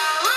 show.